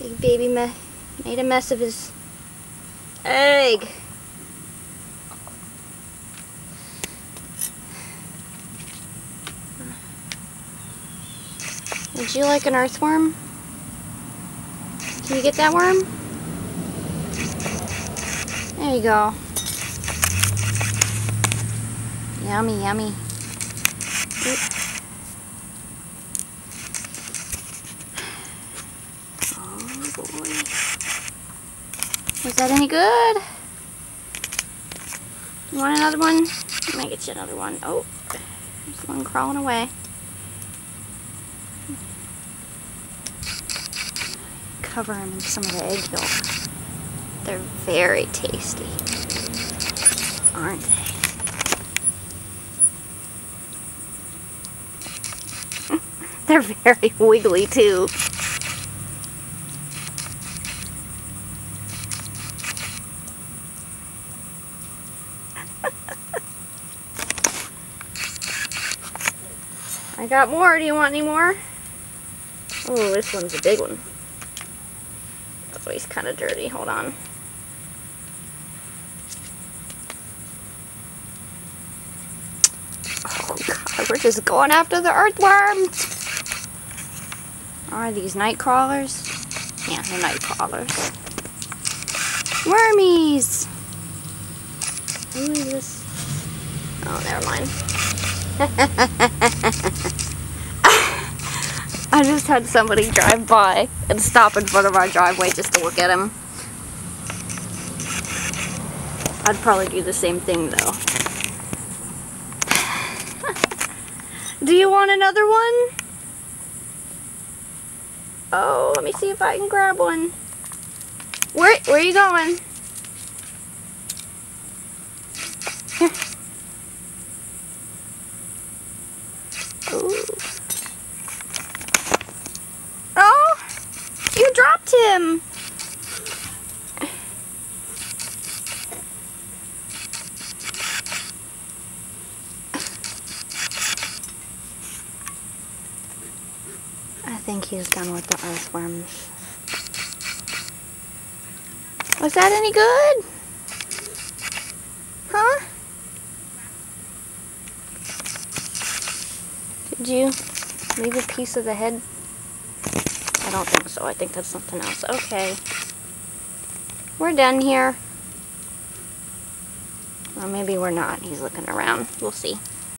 Big baby made a mess of his egg. Would you like an earthworm? Can you get that worm? There you go. Yummy, yummy. Boy. That any good? You want another one? Let me get you another one. Oh, there's one crawling away. Cover them in some of the egg yolk. They're very tasty, aren't they? They're very wiggly too. I got more. Do you want any more? Oh, this one's a big one. Oh, he's kind of dirty. Hold on. Oh, God. We're just going after the earthworms. Are these night crawlers? Yeah, they're night crawlers. Wormies! Who is this? Oh, never mind. I just had somebody drive by and stop in front of our driveway just to look at him. I'd probably do the same thing though. do you want another one? Oh, let me see if I can grab one. Where, where are you going? Here. Ooh. Oh, you dropped him. I think he's done with the earthworms. Was that any good? Huh? Did you leave a piece of the head? I don't think so. I think that's something else. Okay. We're done here. Or maybe we're not. He's looking around. We'll see.